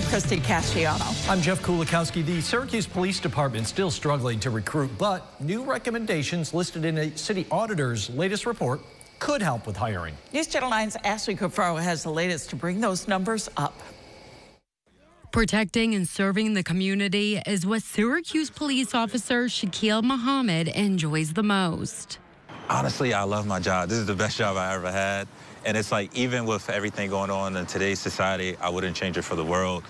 I'm Christie Casciano. I'm Jeff Kulikowski. The Syracuse Police Department still struggling to recruit, but new recommendations listed in a city auditor's latest report could help with hiring. News Channel 9's Ashley Cafaro has the latest to bring those numbers up. Protecting and serving the community is what Syracuse police officer Shaquille Muhammad enjoys the most. Honestly, I love my job. This is the best job I ever had. And it's like, even with everything going on in today's society, I wouldn't change it for the world.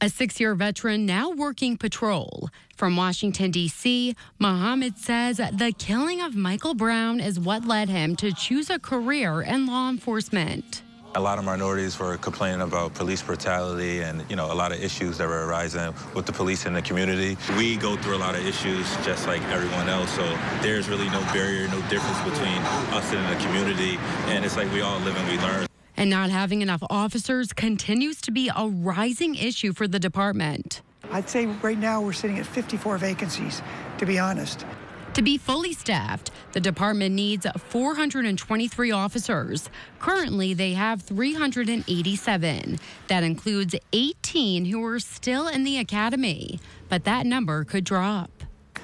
A six year veteran now working patrol. From Washington, D.C., Muhammad says the killing of Michael Brown is what led him to choose a career in law enforcement. A lot of minorities were complaining about police brutality and, you know, a lot of issues that were arising with the police in the community. We go through a lot of issues just like everyone else, so there's really no barrier, no difference between us and the community, and it's like we all live and we learn. And not having enough officers continues to be a rising issue for the department. I'd say right now we're sitting at 54 vacancies, to be honest. To be fully staffed, the department needs 423 officers. Currently, they have 387. That includes 18 who are still in the academy, but that number could drop.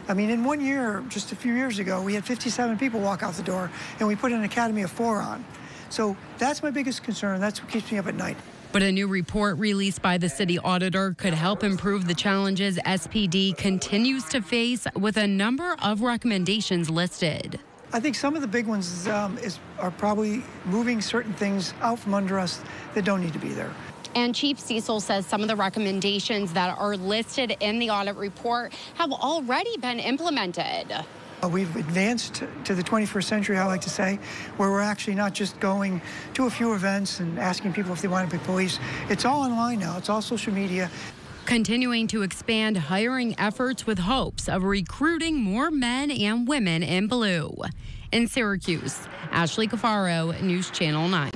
I mean, in one year, just a few years ago, we had 57 people walk out the door, and we put an academy of four on. So that's my biggest concern. That's what keeps me up at night. But a new report released by the city auditor could help improve the challenges SPD continues to face with a number of recommendations listed. I think some of the big ones um, is, are probably moving certain things out from under us that don't need to be there. And Chief Cecile says some of the recommendations that are listed in the audit report have already been implemented. Uh, we've advanced to the 21st century, I like to say, where we're actually not just going to a few events and asking people if they want to be police. It's all online now. It's all social media. Continuing to expand hiring efforts with hopes of recruiting more men and women in blue. In Syracuse, Ashley Cafaro, News Channel 9.